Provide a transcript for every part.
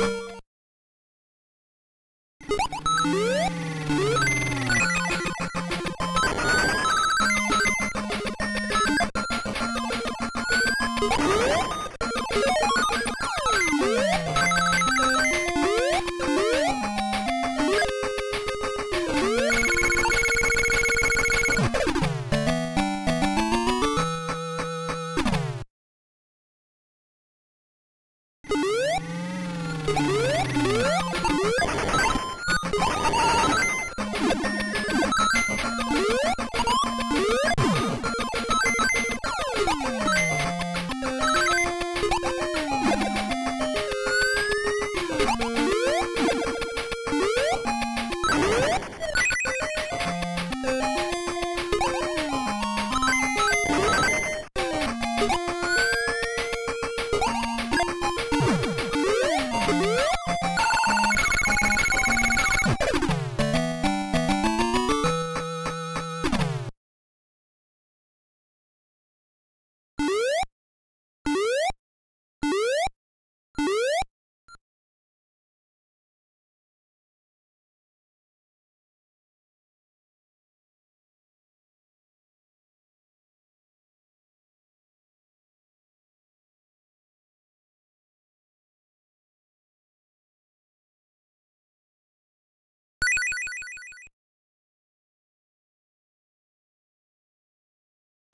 you What?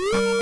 you